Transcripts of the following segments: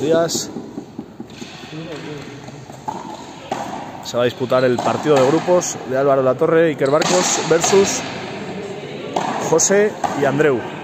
días. Se va a disputar el partido de grupos de Álvaro La Torre, Iker Barcos versus José y Andreu.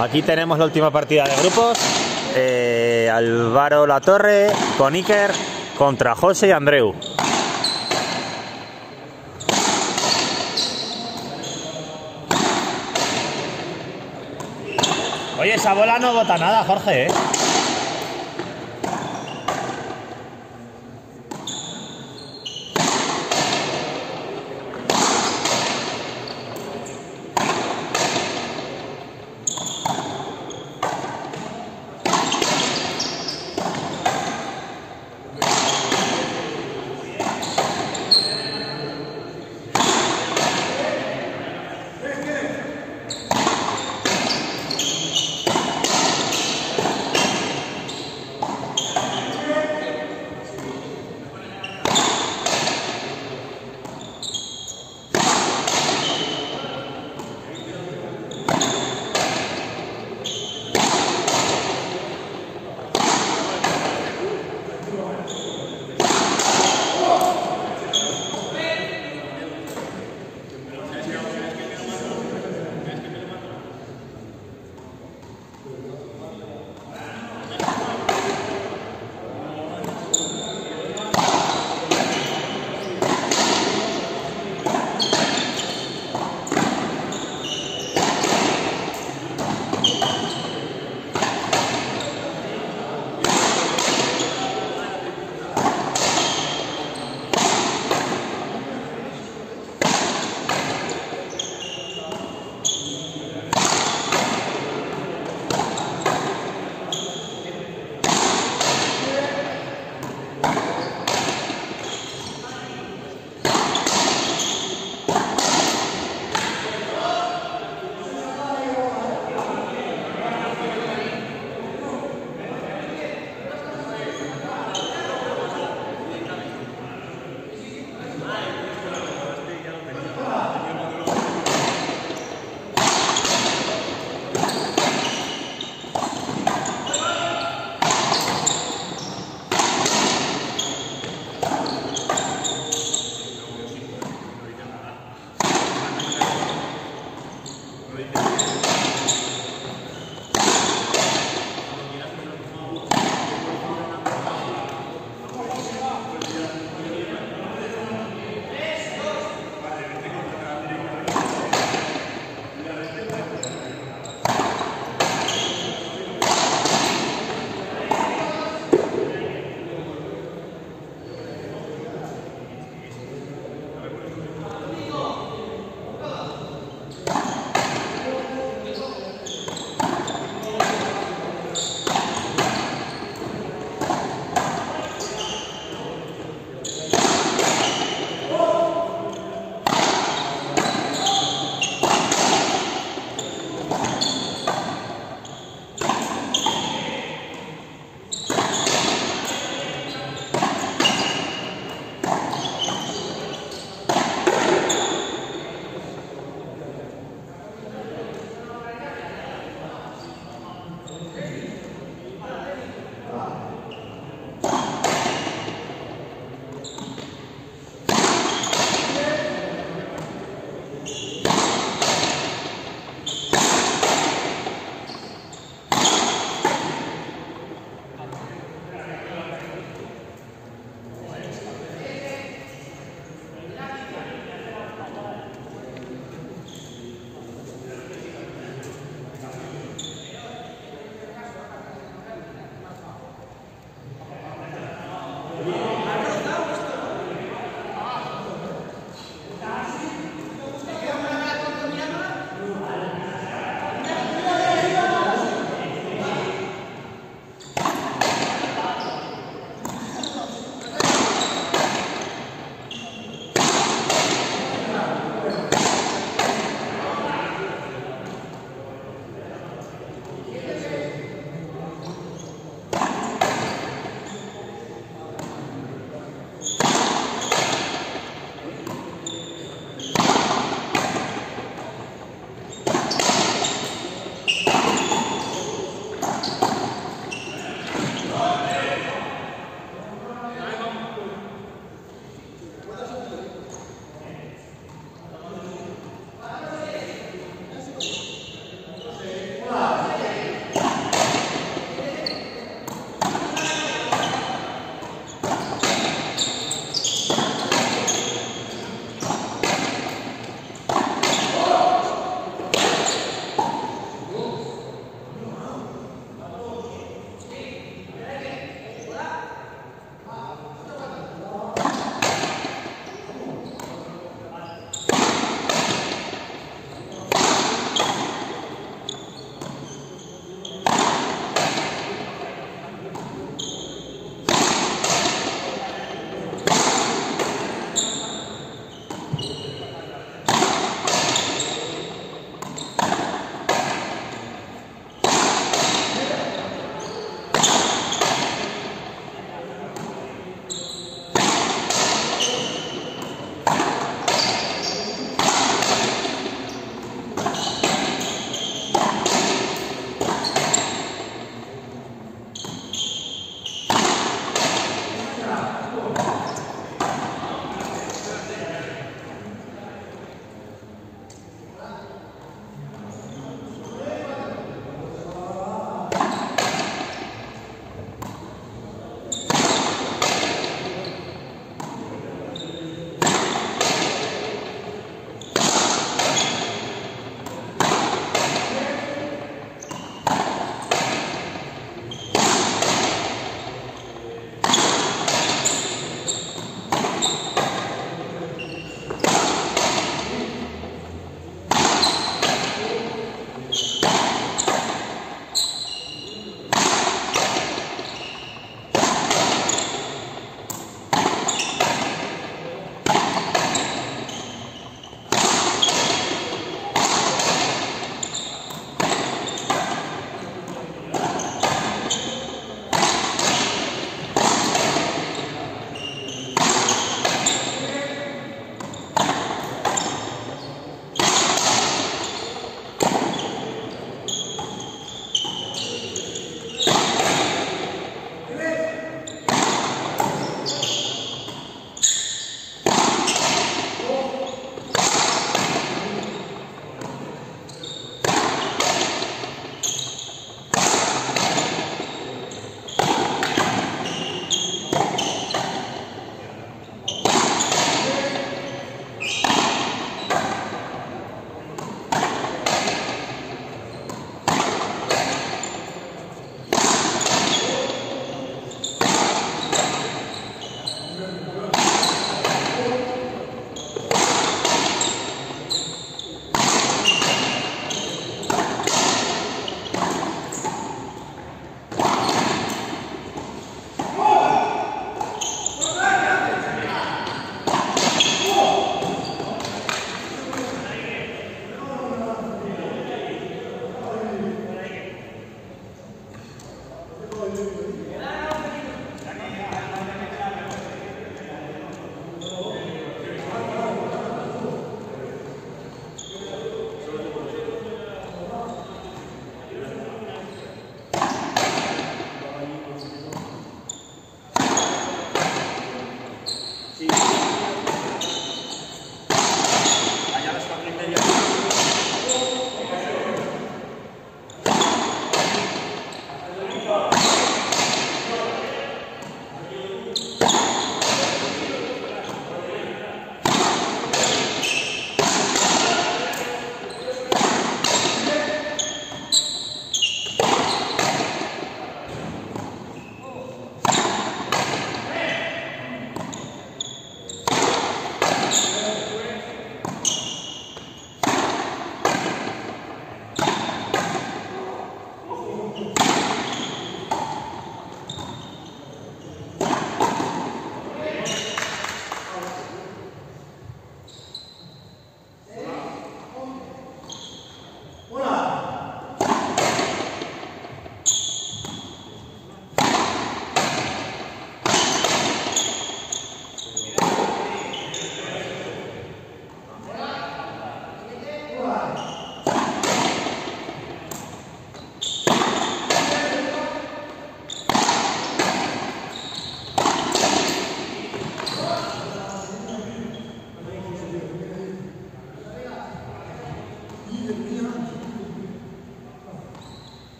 Aquí tenemos la última partida de grupos. Eh, Álvaro Latorre con Iker contra José y Andreu. Oye, esa bola no bota nada, Jorge, ¿eh?